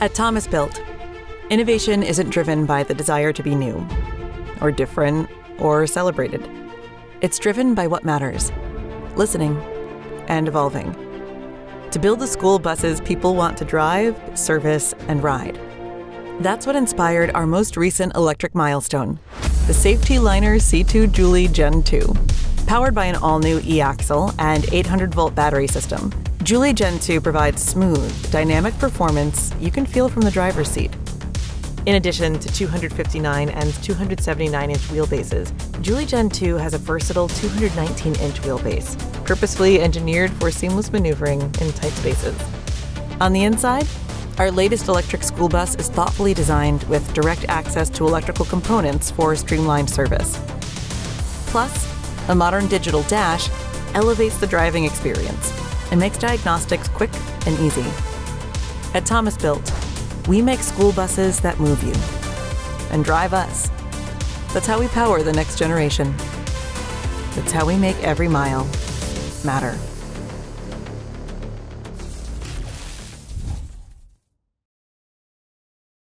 At Thomas Built, innovation isn't driven by the desire to be new, or different, or celebrated. It's driven by what matters listening and evolving. To build the school buses people want to drive, service, and ride. That's what inspired our most recent electric milestone the Saf-T-Liner C2 Jouley Gen 2. Powered by an all new e axle and 800 volt battery system, Jouley Gen 2 provides smooth, dynamic performance you can feel from the driver's seat. In addition to 259 and 279 inch wheelbases, Jouley Gen 2 has a versatile 219 inch wheelbase, purposefully engineered for seamless maneuvering in tight spaces. On the inside, our latest electric school bus is thoughtfully designed with direct access to electrical components for streamlined service. Plus, a modern digital dash elevates the driving experience and makes diagnostics quick and easy. At Thomas Built, we make school buses that move you and drive us. That's how we power the next generation. That's how we make every mile matter.